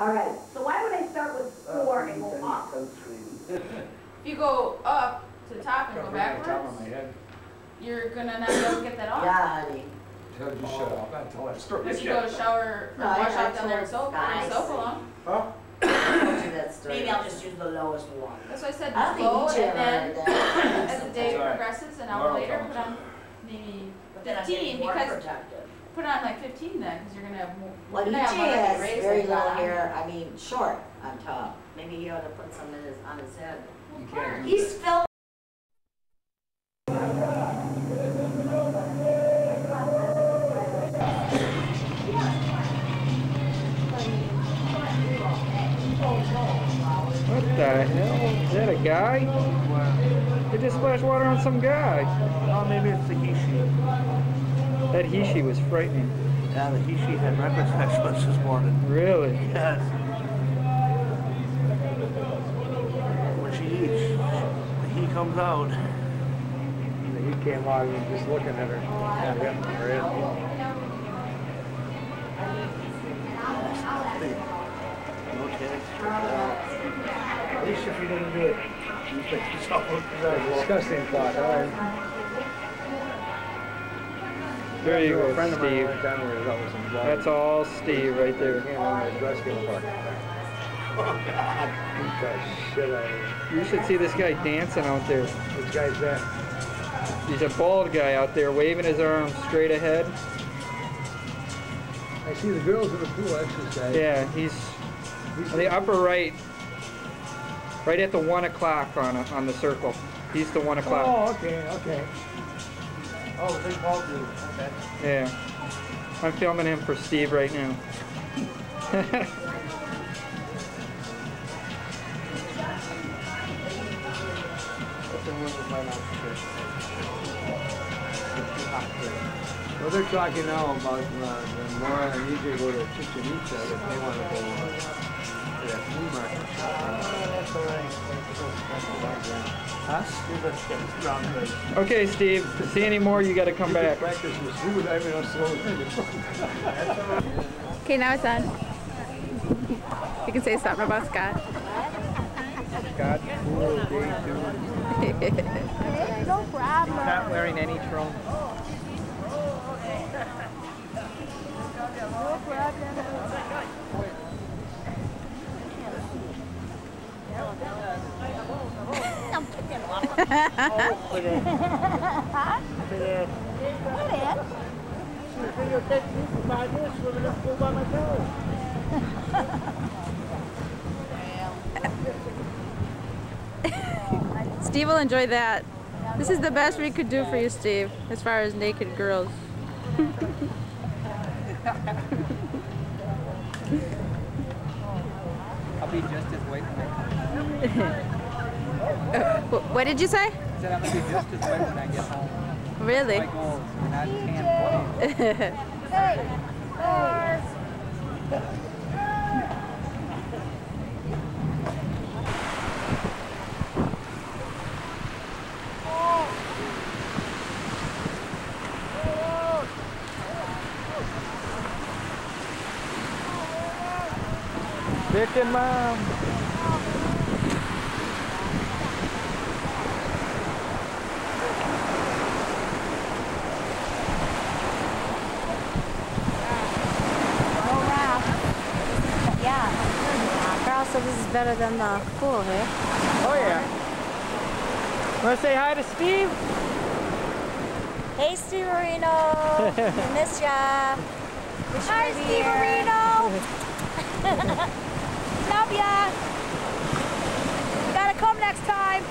All right, so why would I start with four and go up? If you go up to the top and go backwards, of my head. you're gonna not be able to get that off. Yeah, honey. Tell you shut up, not tell that story. If you go to shower, or No, I- wash I out down there and soap, guys. and soap along. Huh? I told you that story. Maybe I'll just use the lowest one. That's why I said I don't go think each and then ever did as the day Sorry. progresses, an hour Tomorrow later, comes. put on maybe But then I'm fifteen getting more because protected. Put on like fifteen then because you're gonna have more. Well, you're gonna have more has raise very like little that. hair, I mean, short on top. Maybe he ought to put some in his, on his head. You can't He's filming. What the hell? Is that a guy? They just splashed water on some guy. Oh, maybe it's the Hishi. That Hishi was frightening. Yeah, the Hishi had record specialists this morning. Really? Yes. When she eats, the he comes out. He came out, and just looking at her. Yeah, yeah. No tags. At least if you didn't do it. You think yourself look That's disgusting thought, all right. There you A go, friend of mine Steve. down there, that was. That's all Steve right there. hand on their dress came apart. Oh, Beat the shit out of her. You should see this guy dancing out there. Which guy's that? He's a bald guy out there waving his arms straight ahead. I see the girls in the pool exercise. Yeah, he's He's on the upper right, right at the one o'clock on a, on the circle. He's the one o'clock. Oh, okay, okay. Oh, the big ball dude. Okay. Yeah, I'm filming him for Steve right now. What's the word with my mouth? Well, they're talking now about uh, when Laura and EJ go to Chichen Itza, that they want to go uh, to that flea market. That's all right. Huh? Give us a round place. okay, Steve. To see any more, you got to come back. Practice with food, I mean, I'm slow. Okay, now it's on. You can say something about Scott. Scott, cool day two. no problem. Not wearing any trunk. Steve will enjoy that. This is the best we could do for you, Steve, as far as naked girls. I'll be just as white when Wh- What did you say? I said I'm gonna be just as white when I get home. Really? My and mom. Yeah. Carl said this is better than the pool here. Oh yeah. Wanna say hi to Steve? Hey, Steve Marino. we miss ya. Wish Hi, Steve Marino. Love ya. Gotta come next time.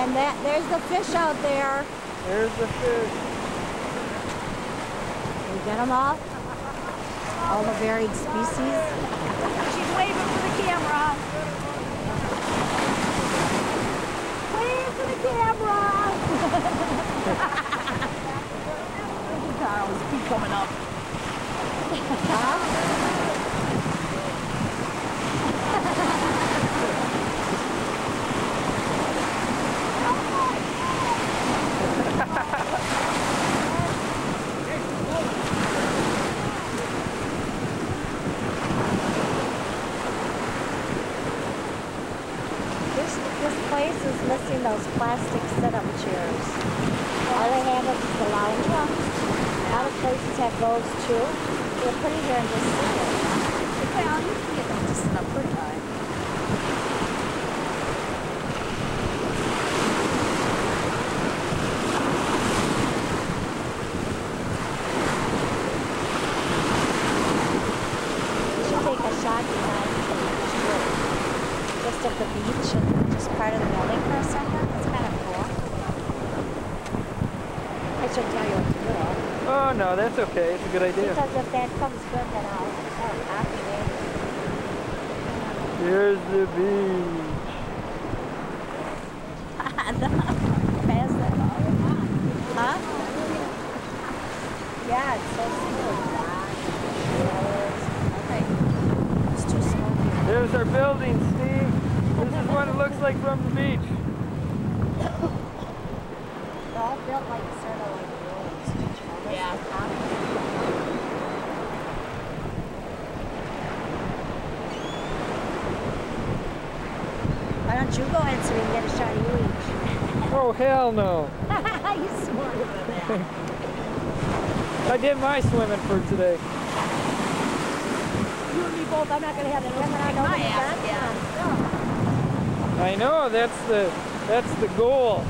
And that there's the fish out there. There's the fish. You get them all? All the varied species. She's waving for the camera. For the camera. Carl's keep coming up those plastic sit-up chairs. All they have is the lounge ones. A lot of places have those too. They're pretty here in this city. Well, you can get them to sit up pretty high. We should take a shot tonight. Just at the beach and just part of the building for a second. It's kind of cool. I should tell you what to do. Oh no, that's okay. It's a good idea. Because if that comes good, then I'll it. Here's the beach. Huh? Yeah, it's so smooth. Okay. It's too smoky. There's our building, Steve. This is what it looks like from the beach. They're all built like sort of like ruins. Yeah. Why don't you go in so we can get a shot of you each? Oh hell no. you smarter than that. I did my swimming for today. You and me both. I'm not gonna have it. Remember, I know My ass, done? yeah. I know that's the that's the goal.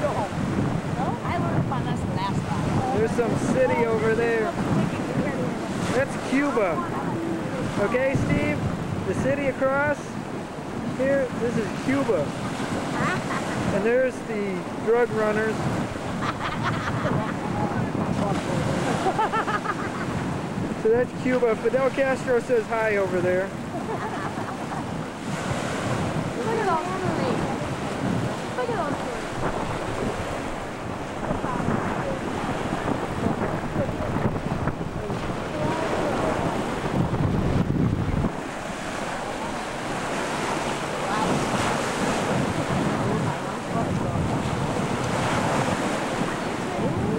No, I learned upon this last time. There's some city over there. That's Cuba. Okay, Steve? The city across here, this is Cuba. And there's the drug runners. So that's Cuba. Fidel Castro says hi over there. Look at those trees. Look at those trees.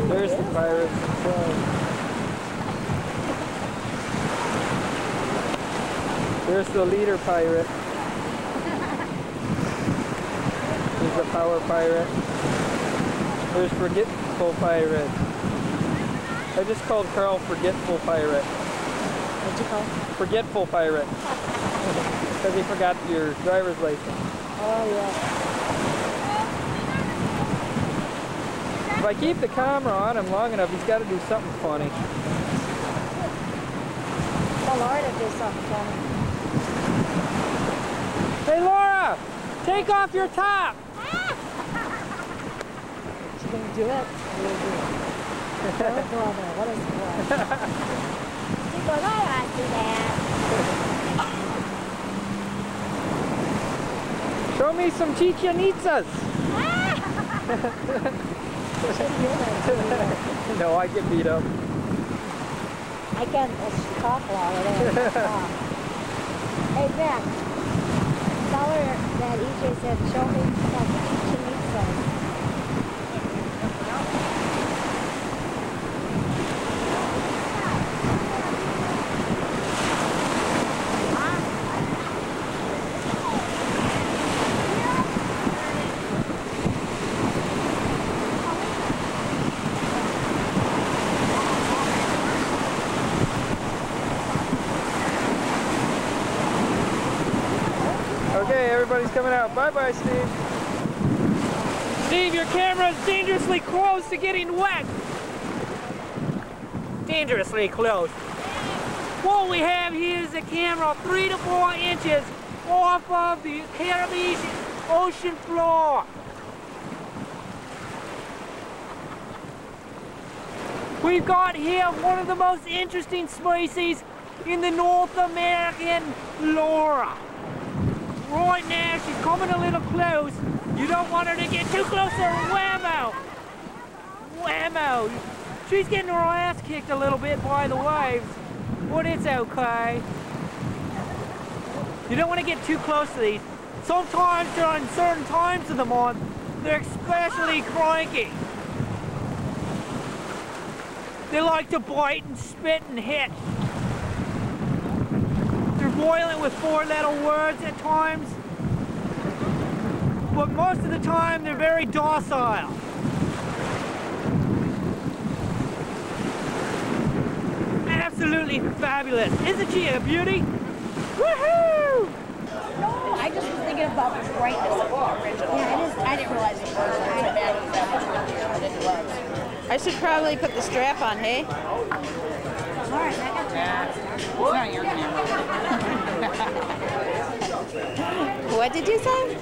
There's the pirates inside. There's the leader pirate. There's the power pirate. There's forgetful pirate. I just called Carl forgetful pirate. What'd you call? it? Forgetful pirate. Because he forgot your driver's license. Oh yeah. If I keep the camera on him long enough, he's got to do something funny. Tell Laura to do something funny. Hey Laura! Take off your top! She gonna do it? Oh brother, what is what? she goes, all right, do that. Show me some Chichen Itzas! no, I get beat up. I can't Laura. there. Talk. hey Ben, her that EJ said, show me some Chichen Itzas. Okay, everybody's coming out. Bye bye, Steve. Steve, your camera is dangerously close to getting wet. Dangerously close. What we have here is a camera three to four inches off of the Caribbean ocean floor. We've got here one of the most interesting species in the North American flora. Right now, she's coming a little close. You don't want her to get too close or whammo! Whammo! She's getting her ass kicked a little bit by the waves, but it's okay. You don't want to get too close to these. Sometimes during certain times of the month, they're especially cranky. They like to bite and spit and hit. There's spoil it with four-letter words at times. But most of the time, they're very docile. Absolutely fabulous. Isn't she a beauty? Woohoo! I just was thinking about the brightness of the original. Yeah, I, just, I didn't realize it was so bad that much it was. I should probably put the strap on, hey? All right, It's not your camera. What did you say?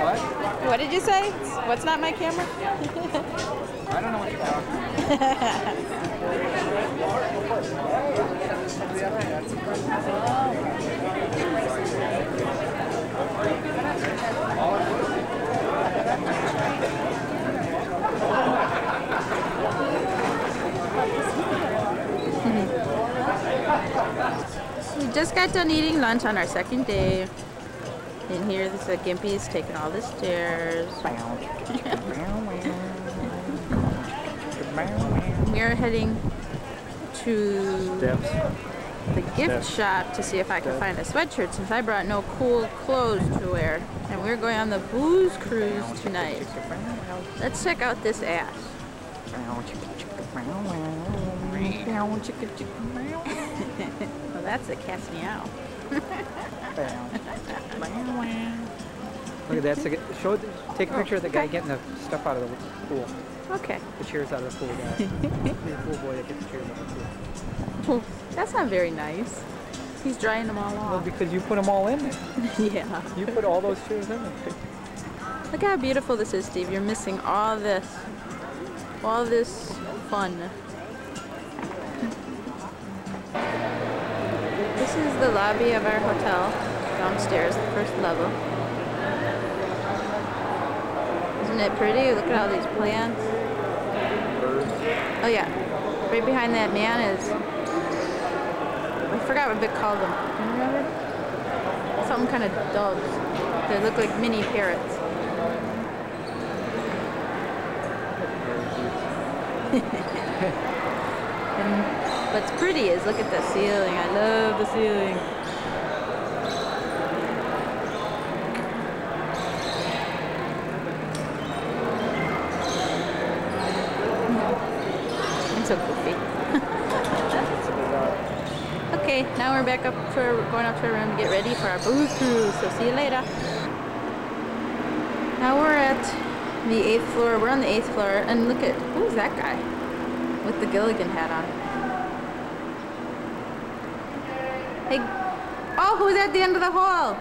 What? What did you say? What's not my camera? I don't know what you're talking about. We just got done eating lunch on our second day. And here the Gimpy's taking all the stairs. We're heading to Steps. the gift shop to see if I can find a sweatshirt since I brought no cool clothes to wear. And we're going on the booze cruise tonight. Let's check out this ass. well, that's a cast meow. Look at that. So get- show, take a oh, picture of the guy getting the stuff out of the pool. Okay. The chairs out of the pool, guy. the pool boy that gets the chairs out of the pool. That's not very nice. He's drying them all off. Well, off. because you put them all in there. yeah. You put all those chairs in there. Look how beautiful this is, Steve. You're missing all this. All this fun. Is the lobby of our hotel. Downstairs, the first level. Isn't it pretty? Look at all these plants. Oh yeah. Right behind that man is I forgot what Vic called them. You remember? Some kind of doves. They look like mini parrots. and what's pretty is look at the ceiling. I love the ceiling. I'm so goofy. okay, now we're back up for going up to our room to get ready for our booze cruise. So see you later. Now we're at the eighth floor. We're on the eighth floor, and look at who's that guy with the Gilligan hat on? Hey, oh, who's at the end of the hall?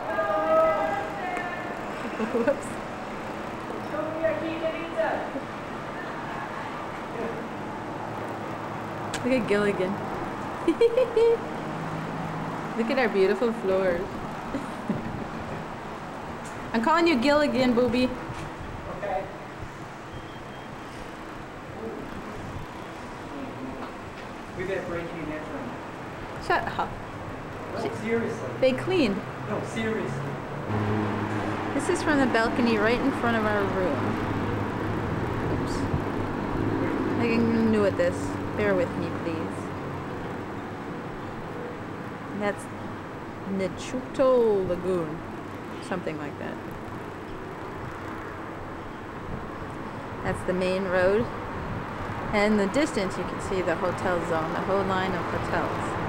Whoops. Look at Gilligan. Look at our beautiful floors. I'm calling you Gilligan, booby. We've had breaking and entering. Shut up. No, seriously. They clean. No, seriously. This is from the balcony right in front of our room. Oops. I can new at this. Bear with me, please. That's Nechuto Lagoon. Something like that. That's the main road. And in the distance, you can see the hotel zone, the whole line of hotels.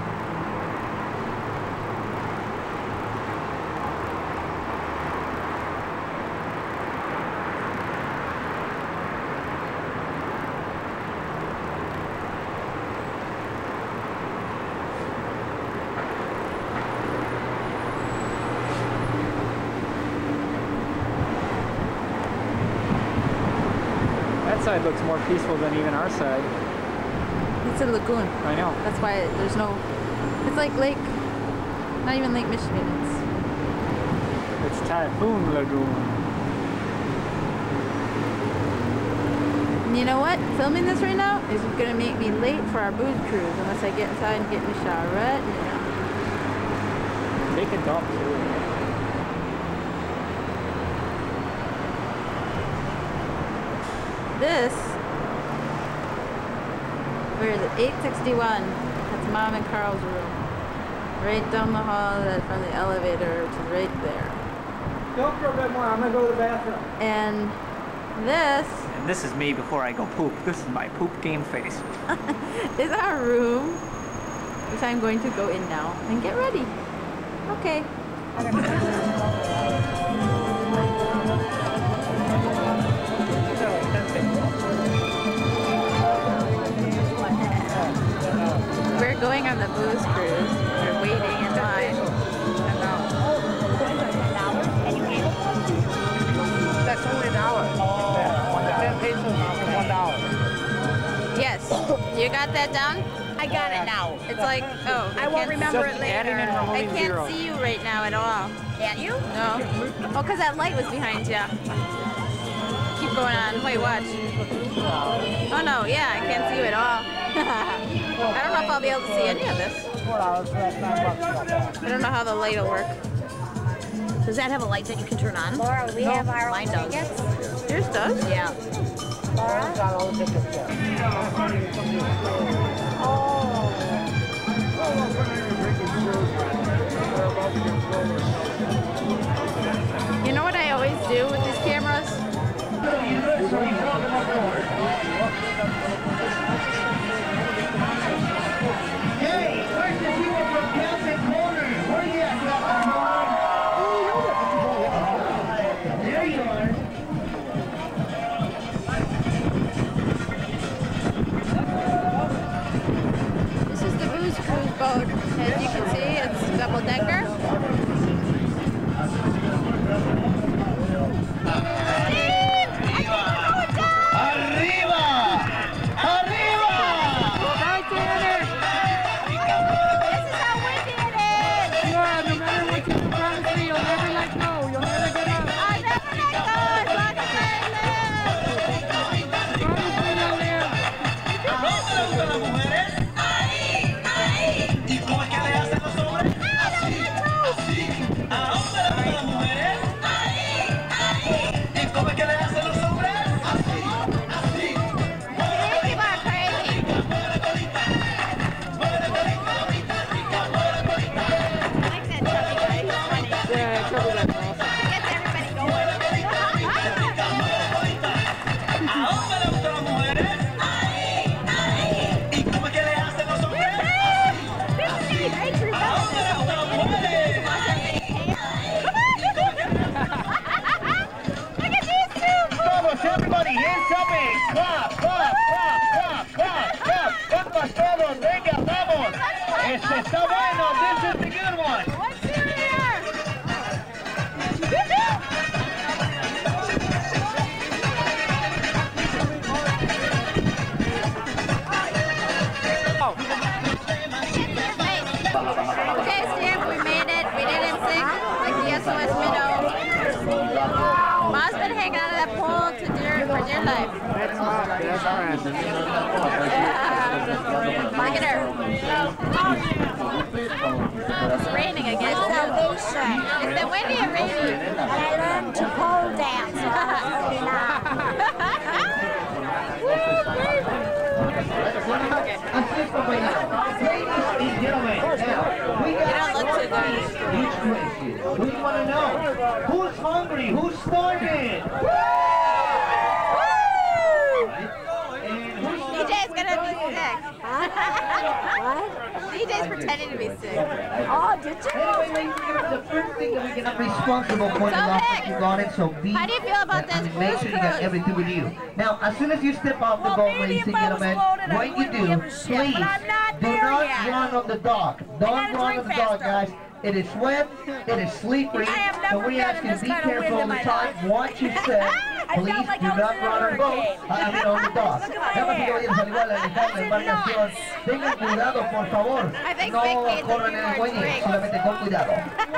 Side looks more peaceful than even our side. It's a lagoon. I know. That's why there's no. It's like Lake. Not even Lake Michigan. It's It's Typhoon Lagoon. You know what? Filming this right now is gonna make me late for our booze cruise unless I get inside and get in the shower right now. Take a dump too. This. Where is it? 861. That's Mom and Carl's room. Right down the hall that from the elevator to right there. Go for a bit more. I'm gonna go to the bathroom. And this And this is me before I go poop. This is my poop game face. is our room, which I'm going to go in now and get ready. Okay. going on cruise. We're waiting in line. That's only an hour. The 10 pesos for one dollar. Yes. You got that down? I got it now. It's like, oh, I won't remember it later. I can't zero. see you right now at all. Can't you? No. Oh, because that light was behind you. Keep going on. Wait, watch. Oh, no. Yeah, I can't see you at all. I don't know if I'll be able to see any of this. Four dollars, so that's nine bucks. not bad. I don't know how the light will work. Does that have a light that you can turn on? Laura, we have our Mine own does. tickets. Yours does? Yeah. Laura? Got all the tickets there. Oh. You know what I always do with these cameras? It's raining again. it windy rainy? And I learned to pole dance. Who do you want to know? Who's hungry? Who's starving? And who's DJ's gonna be sick. What? DJ's pretending to be sick. Oh, did you? Anyway, ladies and gentlemen, the first thing that we get responsible for the So, lock you got it, so be how do you feel about this? I mean, this make sure you got everything with you. Now, as soon as you step off the boat, maybe ladies and if I was gentlemen, what you do, give shit, please, but I'm not do there not yet. run on the dock. Don't run on the dock, guys. It is wet, it is slippery, I have so we been ask you to be kind of wind careful in on the my time. life. Watch your step. I Please felt like do I was not in a run on boat. hurricane. I mean, on the. Look at my Damas y hair. caballeros, al igual Alejandro, This is embarcación. Tengan cuidado, por favor. I think No Vic needs a corran en el more muelle, solamente con cuidado.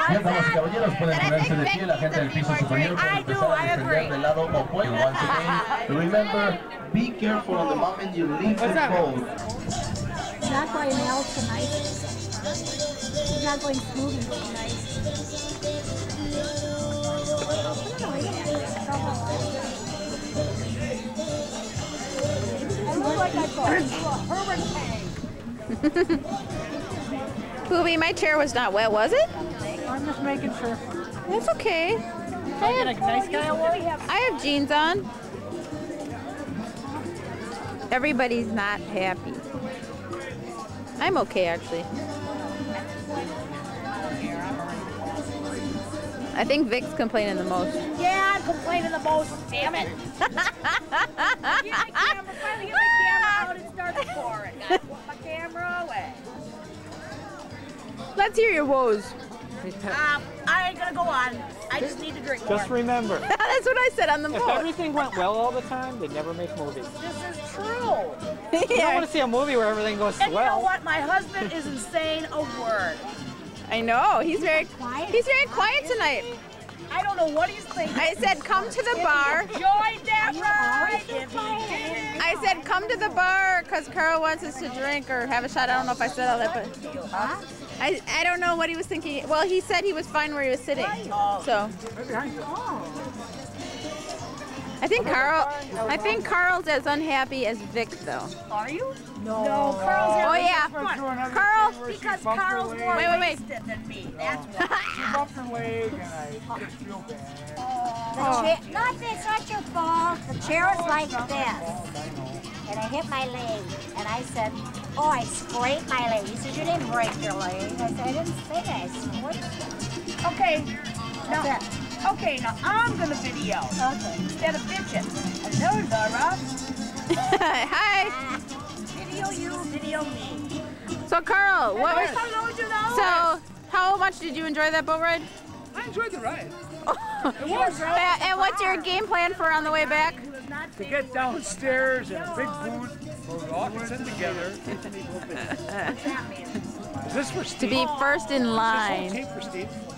Bien, damas y caballeros, pueden I ponerse think de Vic pie. La gente a del few piso more superior drinks. puede I do, empezar a I descender del lado opuesto. Once again, remember, be careful on the moment you leave the boat. It's not going well tonight. It's not going smoothly tonight. Booby, my chair was not wet, was it? I'm just making sure. That's okay. I get a nice guy award? I have jeans on. Everybody's not happy. I'm okay, actually. I think Vic's complaining the most. Yeah, I'm complaining the most. Damn it. get my camera, finally get my camera out and start recording. I put my camera away. Let's hear your woes. Um, I ain't gonna go on. I just need to drink more. Just remember, That's what I said on the if boat. everything went well all the time, they'd never make movies. This is true. yeah. You don't want to see a movie where everything goes And you know swell. what? My husband is insane a word. I know. He's very quiet. he's very quiet tonight. I don't know what he's thinking. I said come to the bar. Enjoyed that ride. If he didn't, I said come to the bar because Carl wants us to drink or have a shot. I don't know if I said all that, but I I don't know what he was thinking. Well, he said he was fine where he was sitting. So oh. I think Carl I think Carl's as unhappy as Vic though. Are you? No. No, Carl's Oh having yeah, fun. Carl. Because Carl's more Wait, wait, wait. wasted than me. That's why. She bumped her leg and I just feel bad. The oh. chair, not, it's not your fault. The chair was like this. And I hit my leg. And I said, oh, I scraped my leg. He said, you didn't break your leg. I said, I didn't say that. I scraped Okay. Now, That's okay, now I'm gonna video Okay. instead of bitching. Hello, Laura. Hi. Video you, video me. So Carl, what was Hello, you know. so how much did you enjoy that boat ride? I enjoyed the ride. and, and what's your game plan for on the way back? To get downstairs and big booth, where we all can sit together. Is this for Steve? To be first in Is this whole line. for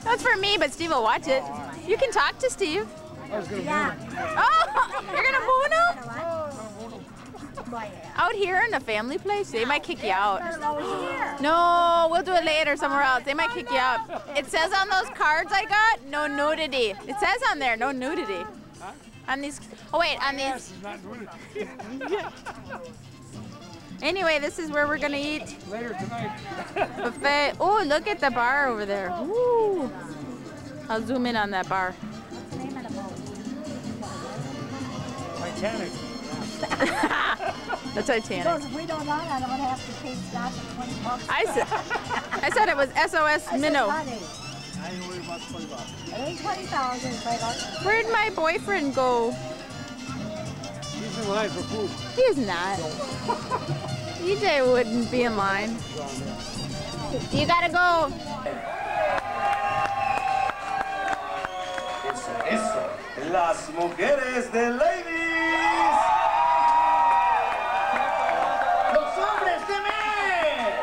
That's for me, but Steve will watch it. You can talk to Steve. I was gonna Yeah. Oh, you're gonna boo him? Out here in the family place, they might kick you out. No, we'll do it later somewhere else. They might kick you out. It says on those cards I got, no nudity. It says on there, no nudity. On these, oh wait, on these. Yes, it's not doing Anyway, this is where we're gonna eat. Later tonight. buffet. Oh, look at the bar over there. Woo. I'll zoom in on that bar. What's the name of the boat? Titanic. The Titanic. Because if we don't run, I don't have to pay Scott the 20 bucks. I said, I said it was SOS I Minnow. honey, I ain't worried about 20 bucks. it ain't 20,000. It's like, Where'd my boyfriend go? He's in line for food. He's not. EJ wouldn't be in line. You gotta go. Las mujeres de ladies. Los hombres de men.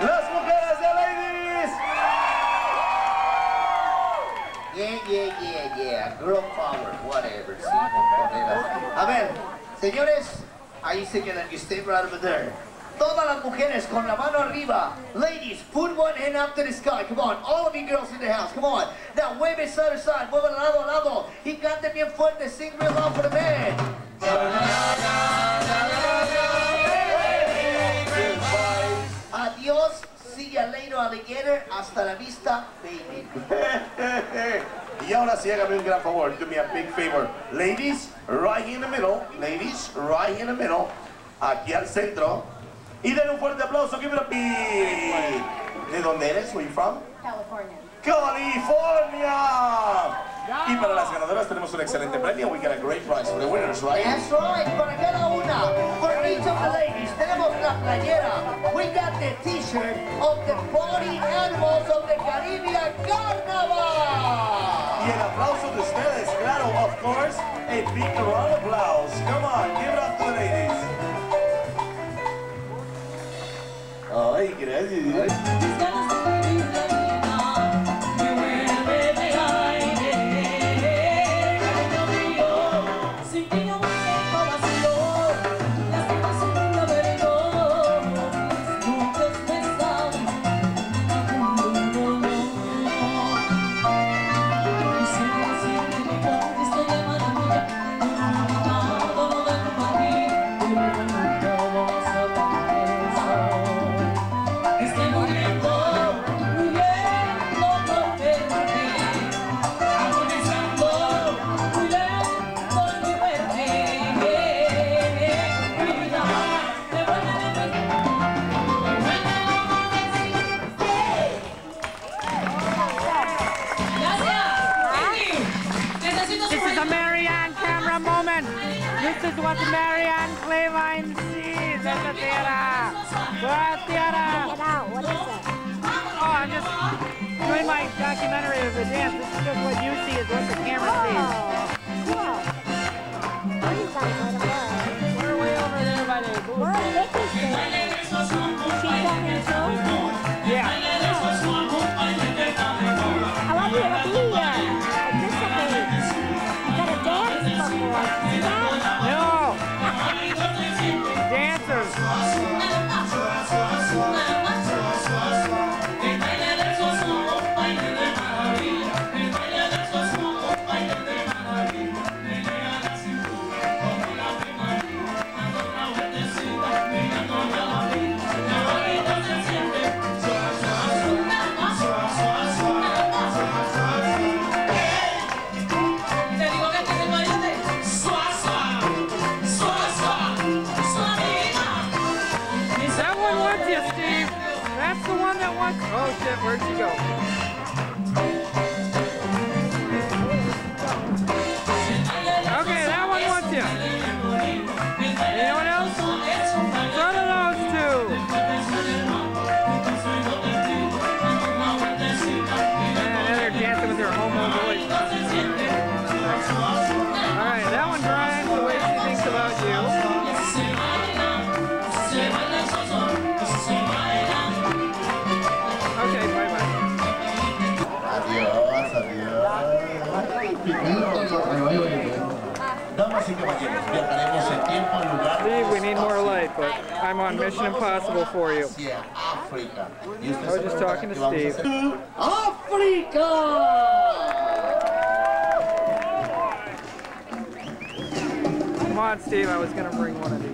Las mujeres de ladies. Yeah, yeah, yeah, yeah. Girl power, whatever. Sí. A ver, señores, ahí se quedan. You stay right over there. Todas las mujeres con la mano arriba. Ladies, put one hand up to the sky. Come on, all of you girls in the house. Come on. Now, wave side to side. Mueve lado a lado. Y cante bien fuerte. Sing real loud for the man. Adiós. See you later, alligator. Hasta la vista, baby. y ahora sí, hágame un gran favor. Do me a big favor. Ladies, right in the middle. Ladies, right in the middle. Aquí al centro. Y den un fuerte aplauso. Give it a big. ¿De dónde eres? Where you from? California. California. Y para las ganadoras tenemos un excelente premio. We got a great prize for the winners, right? That's right. Para cada una, for each of the ladies, tenemos la playera. We got the t-shirt of the Party Animals of the Caribbean Carnival. Y el aplauso de ustedes, claro, of course. A big round of applause. grande. Né? is what Marianne Clavine sees at the theater. What theater? What is it? Oh, I'm just doing my documentary of the dance. This is just what you see is what the camera oh, sees. Cool. We're way over there by the booth. We're one. Oh shit, where'd she go? Steve, we need more light, but I'm on Mission Impossible for you. I was just talking to qué vamos a Steve. ¡África! Come on, Steve, I was gonna bring one of these.